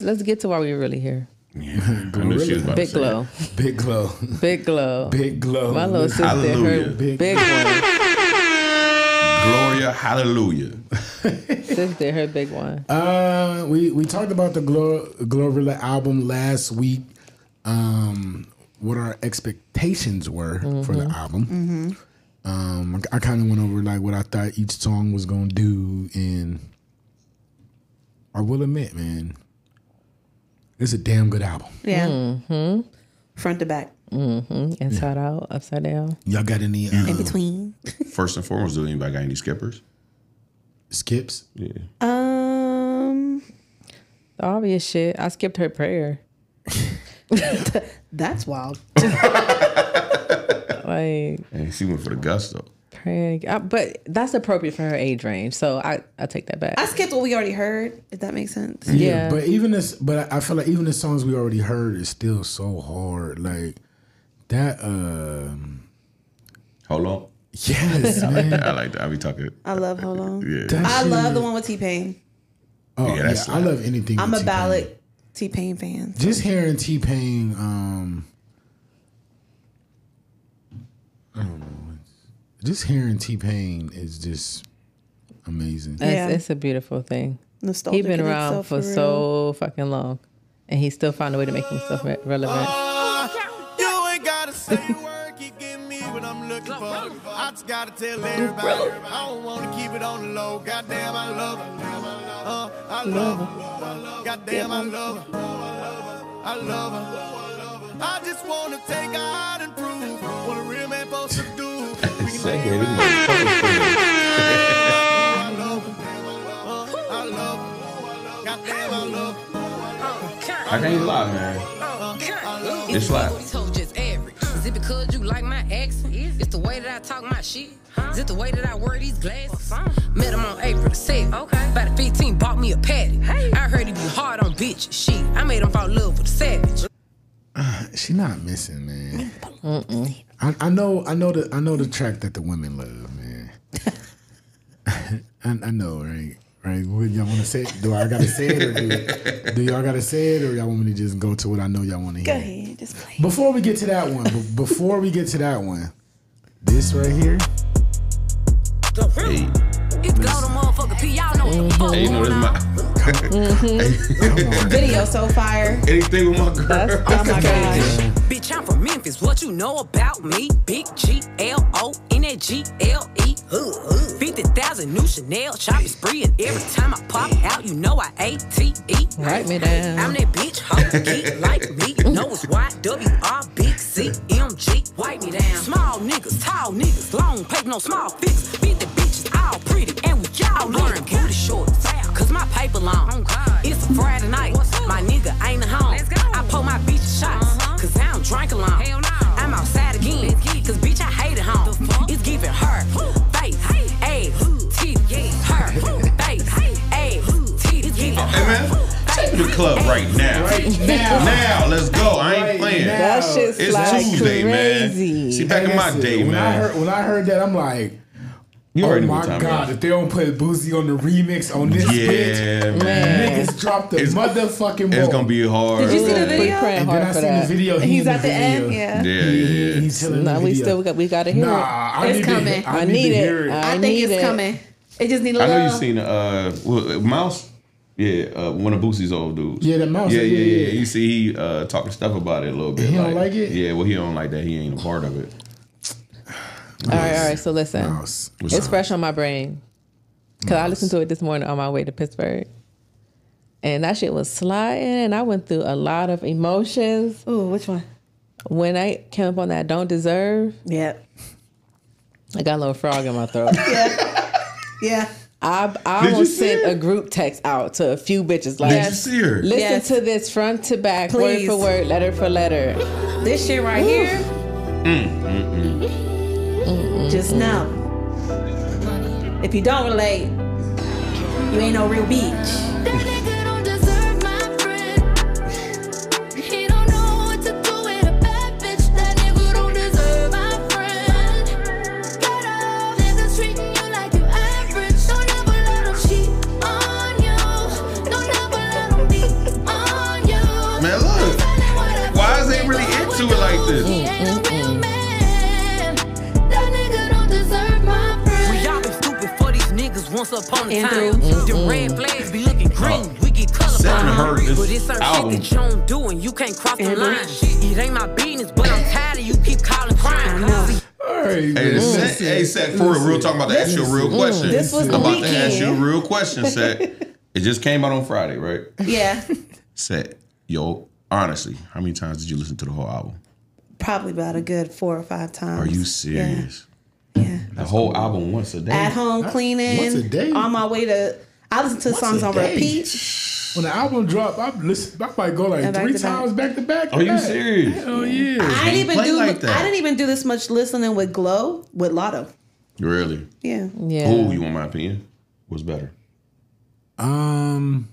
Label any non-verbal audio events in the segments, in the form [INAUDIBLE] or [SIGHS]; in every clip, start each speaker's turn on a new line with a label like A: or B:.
A: let's get to why we were really here.
B: Yeah, I knew she
A: Big
B: Glo.
C: Big Glo.
A: big Glo.
C: Big Glo.
A: My little sister,
B: Hallelujah.
A: her
C: Big-
A: big, one.
B: Gloria, hallelujah.
A: Sister, her big one.
C: Uh, we we talked about the Glor- Glorilla album last week. Um, what our expectations were for the album. Um, I, I kind of went over like what I thought each song was gonna do, and I will admit, man, it's a damn good album.
D: Yeah. Front to back.
A: Inside out, upside down.
C: Y'all got any uh,
D: In between. [LAUGHS]
B: First and foremost, do anybody got any skippers?
C: skips?
B: Yeah.
D: Um,
A: The obvious shit. I skipped her prayer. [LAUGHS]
D: that's wild. [LAUGHS]
A: Like
B: And she went for the gusto.
A: Praying, I- but that's appropriate for her age range. So I, I take that back.
D: I skipped what we already heard, if that makes sense.
A: Yeah.
C: But even this, but I feel like even the songs we already heard is still so hard. Like that. um
B: Hold on.
C: Yes, [LAUGHS] man.
B: I like that. I be talking.
D: I love Hold On.
B: Yeah.
C: That
D: I
C: shit-
D: love the one with T Pain.
C: Oh
B: Yeah,
C: yeah, I love anything.
D: I'm
C: with
D: a
C: T-Pain.
D: ballad T Pain fan.
C: Just hearing T Pain, um, I don't know. Just hearing T Pain is just amazing.
A: It's,
D: Yeah.
A: it's a beautiful thing.
D: Nostalgic
A: He's been around
D: itself,
A: for
D: real.
A: so fucking long, and he still found a way to make himself re- relevant.
E: You ain't gotta say a word, keep me what I'm looking for. I just gotta tell everybody. I don't wanna keep it on the low. Goddamn, I love her. Uh, I love her. Goddamn, I love her. I love her. I just wanna take her out and prove what a real man supposed to do. We can it
B: this
E: out.
B: motherfucker.
E: I love her. I love her. Goddamn, I love her.
B: I can't lie, man. It's like
F: So just average. Is it because you like my accent? It's the way that I talk my shit. Is it the way that I wear these glasses? Met him on April the 7th. Okay. By the 15, bought me a patty. I heard he be hard on bitches. Shit, I made him fall in love with a savage. [SIGHS]
C: She not missing, man. I, I know, I know the, I know the track that the women love, man. [LAUGHS] I, I know, right? Right? What, y'all want to say? Do I gotta say it, or do, do y'all gotta say it, or y'all want me to just go to what I know y'all want to hear?
D: Go ahead, just play.
C: Before we get to that one, be- before we get to that one, this right here,
B: hey,
F: It go to motherfucker P. Y'all know what the fuck
B: hey, you know this
F: on. Mm-hmm.
B: my
D: Video so fire.
B: anything with my girl.
A: That's, [LAUGHS]
D: Oh my gosh.
F: Bitch, I'm from Memphis. What you know about me? Big G L O N A G L E. Fifty thousand new Chanel shopping spree, and every time I pop out, you know I A T E.
A: Write me down.
F: I'm that bitch, hoe, geek like me. Know it's Y W R big C M G. Wipe me down. Small niggas, tall niggas, long paper, no small figures. Beat the bitches all pretty, and we y'all wearing booty shorts. Cause my paper long. Oh, it's a Friday night. My nigga ain't at home. I pull my bitch shots. Uh-huh. Cause I don't drink alone. I'm outside again. Cause bitch, I hate it home. It's giving her face, ass, teeth, her face, ass, teeth. It's giving
B: Hey man, take me to the club right now.
C: right now,
B: Now, let's go. I ain't playing.
C: now.
A: that shit
B: It's
A: slide
B: Tuesday,
A: crazy.
B: man. See, back in my
C: Listen,
B: day,
C: when I
B: man.
C: heard when I heard that, I'm like,
B: you
C: oh
B: already
C: my god, if they don't put Boosie on the remix on this
B: is.
C: bitch,
B: man.
C: niggas dropped the
B: It's-
C: motherfucking ball.
B: It's gonna be hard.
D: Did you see the video?
A: praying
C: And then I
A: for
C: seen the video. He
D: He's at the end.
C: video.
D: Yeah.
B: Yeah, yeah,
C: he, he's chilling
A: Nah,
C: the
A: we still we got we gotta hear
C: Nah,
A: it.
C: I
D: It's
C: need to-
D: coming.
C: I,
A: I
C: need,
A: need it.
C: it.
A: I
D: I, think
A: need
D: it's
A: it.
D: coming. It just need a
B: I
D: little.
B: I know you seen uh Mouse. Yeah, uh, one of Boosie's old dudes.
C: Yeah, that Mouse,
B: Yeah, yeah,
C: yeah,
B: yeah.
C: yeah.
B: You see, he uh, talking stuff about it a little bit.
C: He don't like it?
B: Yeah, well, he don't like that. He ain't a part of it.
A: All right, all right. So listen,
C: Mouse.
B: What's
A: it's
B: up?
A: fresh on my brain because I listened to it this morning on my way to Pittsburgh, and that shit was sliding, and I went through a lot of emotions
D: Ooh, which one?
A: when I came up on that "Don't Deserve."
D: Yeah.
A: I got a little frog in my throat. [LAUGHS]
D: Yeah.
A: I, I
B: Did you
A: almost
B: see
A: sent
B: it?
A: a group text out to a few bitches like,
B: Did you see her?
A: listen
D: Yes.
A: to this front to back,
D: Please.
A: word for word, letter for letter.
D: This shit right here. Mm, mm, mm. Mm-hmm. Just know. If you don't relate, you ain't no real bitch. [LAUGHS]
F: once upon a
D: Andrew.
F: time. The red flags be looking green, we get
B: Second heard
F: colorblind.
B: this
F: But it's certain
B: album.
F: shit that you don't do and you can't cross the
D: Andrew.
F: line. It ain't my business, but I'm tired of you keep calling crime.
D: I.
C: All right,
B: Hey,
C: man.
B: this Seth, hey, Seth, for real, real talking about to ask you a real question.
D: This was
B: I'm about to ask you a real question, Seth. [LAUGHS] It just came out on Friday, right?
D: Yeah,
B: Seth, yo, honestly, how many times did you listen to the whole album?
D: probably about a good four or five times.
B: Are you serious?
D: Yeah. Yeah.
B: The whole album once a day.
D: At home cleaning.
C: Once a day?
D: On my way to. I listen to songs
C: a
D: on
C: day?
D: repeat.
C: When the album drop, I listen. I might go like
D: And back
C: three
D: to back.
C: times back to back.
B: Are you
C: back.
B: serious?
C: Oh yeah.
D: I didn't even do.
B: like that.
D: I didn't even do this much listening with Glo with Latto.
B: Really?
D: Yeah.
A: Yeah.
B: Who, you want my opinion? What's better?
C: Um,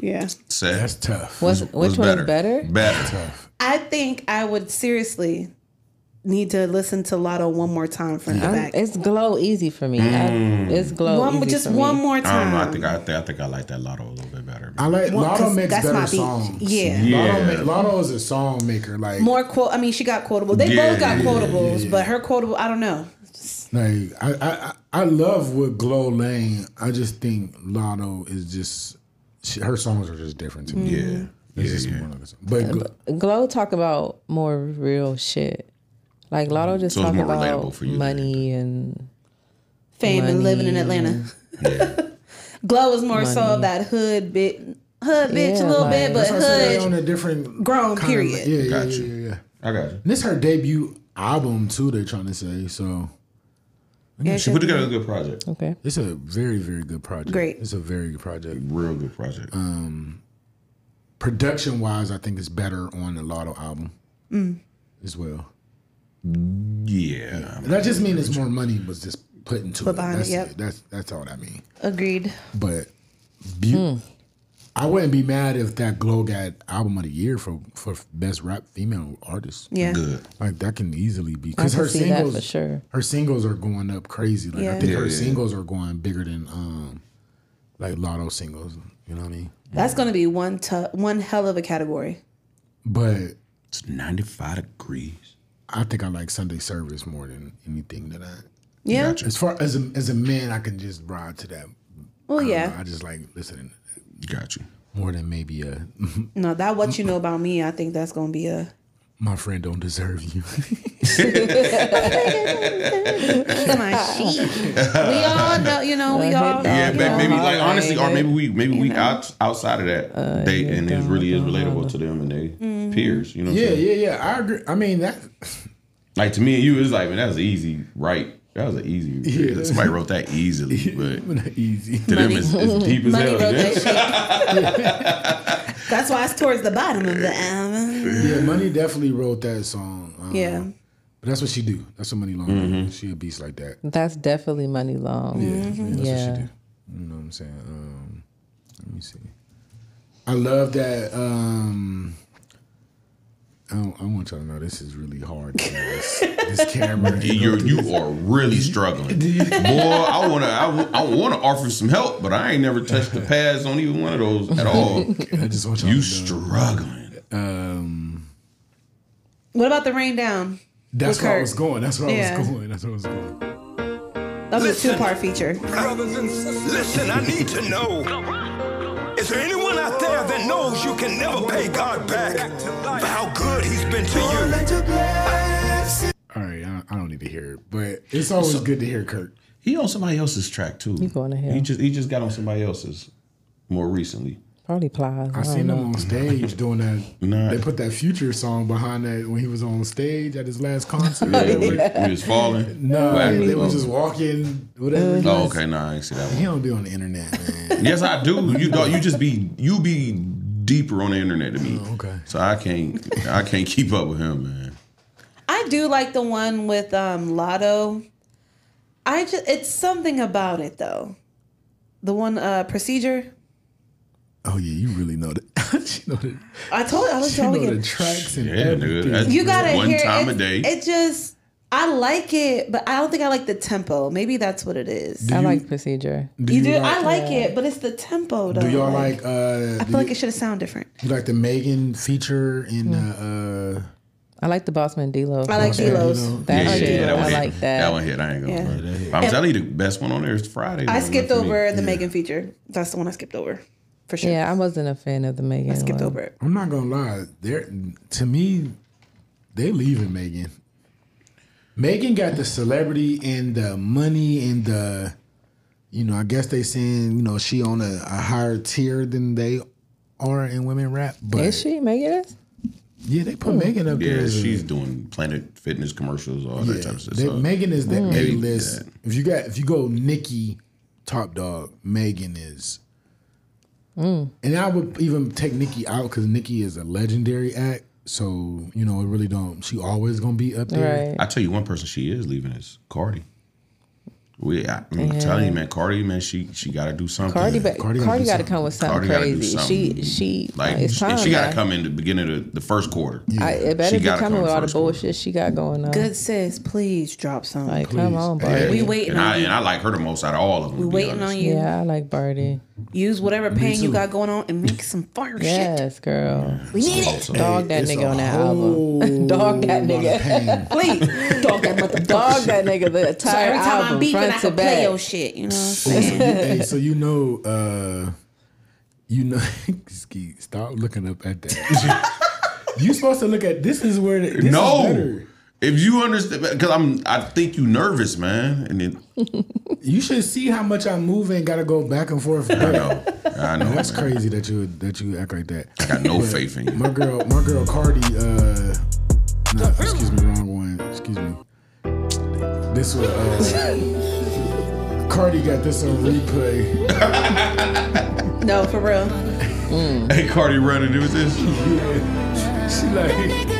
D: Yeah.
B: Seth.
C: that's tough.
A: What's, which one is better?
B: Better.
D: I think I would seriously need to listen to Latto one more time front to
A: I'm-
D: back.
A: it's Glo easy for me. I, mm. it's Glo
D: One,
A: easy
D: just
A: for me.
D: one more
B: I
D: time.
B: don't know. I think I think I think I like that Latto a little bit better.
C: I like
D: Well,
C: Latto
D: 'cause
C: makes
D: that's
C: better
D: my
C: songs.
D: Yeah.
B: Yeah.
C: Latto, ma- Latto is a song maker. Like,
D: more quote. I mean, she got quotable. They
B: Yeah,
D: both got
B: yeah,
D: quotables,
C: yeah, yeah.
D: but her quotable. I don't know.
C: like I, I, I I love what Glo Lane. I just think Latto is just she, her songs are just different to me.
B: yeah.
C: It's
B: Yeah,
C: just
B: yeah.
C: one of the songs. But
A: Glo talk about more real shit. Like Latto just
B: So it's
A: talk
B: more
A: about
B: relatable for you then.
A: money and
D: Fame and living in
A: Money.
D: Atlanta. [LAUGHS] Glo is more so of that hood bit, hood bitch a little
A: like-
D: bit, but
C: that's why I say they on a different
D: grown
C: kinda-
D: period.
C: Yeah, yeah,
B: Got
C: yeah,
B: you.
C: yeah, yeah.
B: I got you.
C: And this her debut album too. They're trying to say so.
D: Yeah,
B: She put together a good project.
A: okay.
C: It's a very very good project.
D: Great.
C: It's a very good project.
B: Real good project.
C: Production wise, I think it's better on the Latto album
D: Mm.
C: as well.
B: Yeah.
C: That just means it's more money was just put into
D: Put
C: it.
D: behind it,
C: That's
D: yep.
C: That's that's all that means.
D: Agreed.
C: But beau- I wouldn't be mad if that Glo got album of the year for for best rap female artist.
D: Yeah.
B: Good.
C: Like that can easily be because her
A: see that
C: singles
A: for sure.
C: her singles are going up crazy. Like I think
B: Yeah,
C: her
B: yeah.
C: singles are going bigger than um like Latto singles. You know what I mean?
D: That's going to be one tou- one hell of a category.
C: But
B: It's 95 degrees.
C: I think I like Sunday service more than anything that I.
D: Yeah.
B: Gotcha.
C: As far as a, as a man, I can just ride to that.
D: Well,
C: I
D: yeah.
C: know, I just like listening to that
B: Got you.
C: more than maybe a [LAUGHS]
D: No, that what you know about me. I think that's going to be a.
C: my friend don't deserve you. [LAUGHS]
D: my. We all know, you know, we all.
B: Yeah, but maybe like honestly, or maybe we maybe we out outside of that uh, they and it really is relatable uh-huh. to them and they mm.
D: Mm-hmm.
B: peers. You know, what I'm
C: yeah,
B: saying?
C: yeah, yeah. I agree. I mean that. [LAUGHS]
B: Like to me and you, it's like man, that was an easy right. That was an easy. [LAUGHS]
C: Yeah.
B: Somebody wrote that easily, [LAUGHS] but
C: easy.
B: to them it's, it's deep as
D: Money
B: hell.
D: wrote
B: yeah.
D: that shit. That's why it's towards the bottom of the album.
C: Yeah, Money definitely wrote that song. Um,
D: Yeah.
C: but that's what she do. That's what Money Long.
B: Mm-hmm.
C: She a beast like that.
A: That's definitely money long.
C: Yeah, that's what she do. You know what I'm saying? Um, let me see. I love that. Um, I, don't- I want y'all to know this is really hard. This, this [LAUGHS] camera.
B: You're you are really struggling, [LAUGHS] boy. I wanna I, w- I wanna offer some help, but I ain't never touched the pads on either one of those at all.
C: I just want y'all
B: You
C: to
B: struggling.
C: Um,
D: What about the rain down?
C: that's
D: With
C: where I was going. That's where I was going. That's where I was going.
D: That was a two part feature.
E: Brothers and sisters, listen, I need to know. Is there anyone out there that knows you can never pay God back for how good He's been to you?
C: All right, I, I don't need to hear it, but it's always good to hear Kurt.
B: He on somebody else's track too.
A: You going to hell.
B: He just he just got on somebody else's more recently.
A: Probably Plies.
C: I
A: I
C: seen him on stage doing that.
B: Nah.
C: They put that future song behind that when he was on stage at his last concert.
B: Yeah, we, we was falling.
C: No,
B: Back
C: they,
B: and
C: was
B: forth.
C: just walking, whatever.
B: Oh,
C: was.
B: okay, nah, I ain't see that
C: He don't be on the internet, man.
B: Yes, I do. You don't. You just be you be deeper on the internet than me.
C: Oh, okay.
B: So I can't I can't keep up with him, man.
D: I do like the one with um Latto. I just it's something about it though. The one uh procedure.
C: Oh yeah, you really know that. she [LAUGHS] know the,
D: I told you, I was
C: she
D: telling
C: know
D: you.
C: the tracks and
B: Yeah,
C: everything.
B: nigga. That's
D: You gotta
B: one
D: hear
B: time
D: it.
B: a day.
D: It just I like it, but I don't think I like the tempo. Maybe that's what it is.
A: I
C: you-
A: like procedure.
C: Do
D: you do? I like it, but it's the tempo though.
C: Do y'all like? uh
D: I
C: do
D: feel like it should have sounded different.
C: you like the Megan feature in
D: Hmm.
C: uh, uh
A: I like the Bossman Dlow.
D: I like
C: Okay,
D: Kilos.
C: you know.
A: That
B: yeah, yeah,
A: shit.
B: yeah, that one
A: I
B: hit.
A: like that.
B: That one hit. I ain't gonna
D: yeah.
B: play
C: that.
B: I'm
D: And-
B: telling you, the best one on there is Friday.
D: I skipped over the Megan feature. That's the one I skipped over, for sure.
A: Yeah, I wasn't a fan of the Megan.
D: I skipped
A: one.
D: over it.
C: I'm not gonna lie. They're to me, they leaving Megan. Megan got the celebrity and the money and the, you know, I guess they saying you know she on a, a higher tier than they are in women rap. But
A: Is she Megan? Is?
C: yeah, they put hmm. Megan up there.
B: Yeah,
C: as a-
B: she's doing Planet Fitness commercials, all that
C: yeah,
B: type of stuff.
C: they-
B: So,
C: Megan is that A-list.
B: that.
C: If you got if you go Nikki, top dog, Megan is.
A: Mm.
C: And I would even take Nikki out because Nikki is a legendary act. So you know, it really don't. She always gonna be up there.
A: Right.
B: I tell you, one person she is leaving is Cardi. We, I, am telling you, man, Cardi, man, she she got to do something.
A: Cardi, ba-
C: Cardi
A: Cardi,
C: gotta do
A: got to come with something
B: Cardi
A: crazy.
B: something.
A: She she
B: like
A: it's
B: she,
A: time.
B: she got to come in the beginning of the first quarter.
A: I, it better
B: She
A: be coming with all the
B: first quarter.
A: bullshit she got going on.
D: Good sis, please drop some.
A: Like, come on,
C: Please.
A: Barty.
D: We waiting
B: and
D: on
B: I
D: you.
B: and I like her the most out of all of them.
D: We waiting
B: honest.
D: on you.
A: Yeah, I like Barty.
D: Use whatever pain you got going on and make some fire shit.
A: Yes, girl.
D: We need it.
A: Dog that nigga on that album. [LAUGHS] Dog that nigga.
D: Please, dog that mother.
A: Dog that nigga. The
D: So
A: entire
D: every time
A: album,
D: I'm beefing, I
A: to
D: can play your shit. You know. What I'm
C: so,
D: saying?
C: you, hey, so you know, uh, you know, [LAUGHS] Ski, stop looking up at that. [LAUGHS] you supposed to look at this is where the, this is
B: no,
C: better.
B: If you understand, because I'm, I think you nervous, man, and then [LAUGHS]
C: You should see how much I'm moving. Got to go back and forth.
B: I know, I know,
C: That's
B: man.
C: crazy that you that you act like that.
B: I got no faith in you.
C: My girl, my girl Cardi. Uh, nah, excuse me, wrong one. Excuse me. This was uh, Cardi got this on replay.
D: No, for real.
B: Hey, Cardi running do this. [LAUGHS]
C: She like,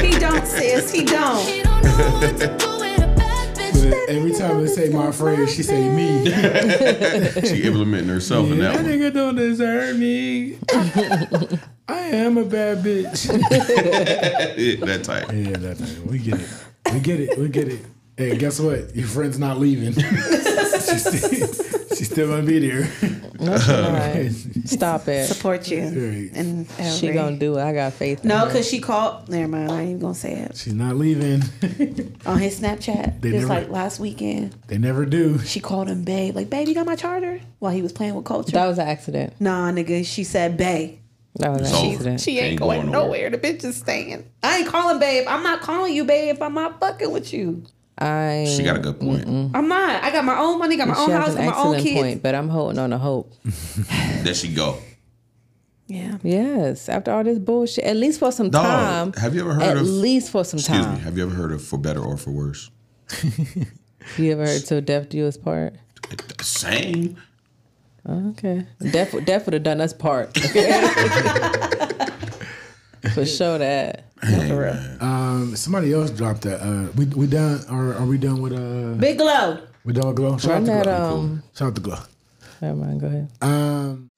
D: He don't, sis. He don't.
G: He don't know what to do with a bad bitch.
C: but every time I say my friend, she say me. [LAUGHS]
B: She implementing herself in that
C: that
B: one.
C: nigga don't deserve me. [LAUGHS] I am a bad bitch. [LAUGHS]
B: that type.
C: Yeah, that thing. We get it. We get it. We get it. Hey, guess what? Your friend's not leaving. she's, still, she's still gonna be there.
A: No, she [LAUGHS] not. Stop it.
D: Support you. And
A: She gonna do it. I got faith. in
D: No,
A: her.
D: because she called. Never mind. I ain't even gonna say it
C: She's not leaving. [LAUGHS]
D: on his Snapchat.
C: They
D: Just
C: never-
D: like last weekend,
C: they never do.
D: she called him Babe. Like, Babe, you got my charger? While he was playing with Culture.
A: that was an accident.
D: nah, nigga. She said Babe.
A: That was an
B: So-
A: accident.
D: She ain't,
B: Ain't
D: going,
B: going
D: nowhere.
B: nowhere.
D: The bitch is staying. I ain't calling Babe. I'm not calling you Babe if I'm not fucking with you.
A: I.
B: She got a good point.
D: I'm not. I got my own money, got my
A: She
D: own house,
A: an
D: got my own
A: excellent
D: kids.
A: point, but I'm holding on to hope. [LAUGHS]
B: There she go.
D: Yeah.
A: Yes, after all this bullshit, at least for some
B: Dog,
A: time.
B: have you ever heard
A: At
B: of- At
A: least for some
B: Excuse
A: time.
B: me. Have you ever heard of For Better or For Worse?
A: You ever heard "Till Death Do Us Part"?
B: Same.
A: Okay, Death Death would have done us part. [LAUGHS] for sure that. For real.
C: Um, somebody else dropped that. Uh, we we done? Are are we done with uh?
D: Big Glo.
C: We done with Glo? Shout out
A: Run
C: to
A: that
C: Glo.
A: um.
C: Shout out to Glo.
A: Never mind. Go ahead.
C: Um,